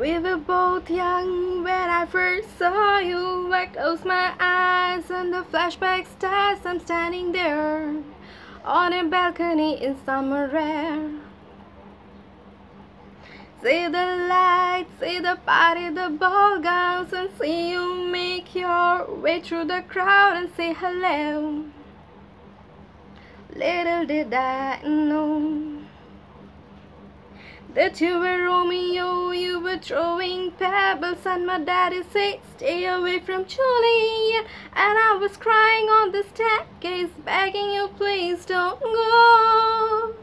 We were both young when I first saw you. I close my eyes and the flashback starts. I'm standing there on a balcony in summer air. See the lights, see the party, the ball gowns, and see you make your way through the crowd and say hello. Little did I know that you were Romeo, throwing pebbles, and my daddy said, Stay away from Juliet And I was crying on the staircase, begging you, please don't go.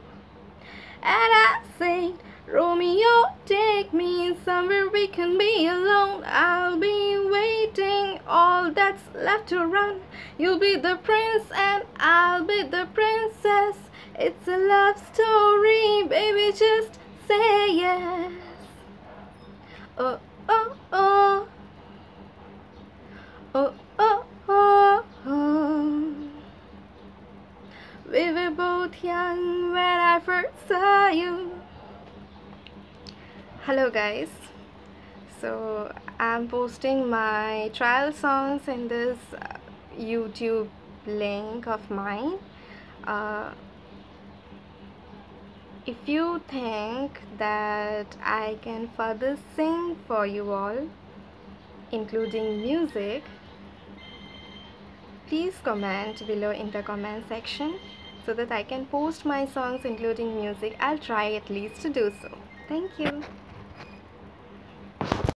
And I said, Romeo, take me somewhere we can be alone. I'll be waiting, all that's left to run. You'll be the prince, and I'll be the princess. It's a love story, baby, just say yes. Oh, oh, oh. Oh, oh, oh, oh. We were both young when I first saw you. Hello, guys. So, I'm posting my trial songs in this uh, YouTube link of mine. Uh, if you think that I can further sing for you all, including music, please comment below in the comment section so that I can post my songs including music. I'll try at least to do so. Thank you.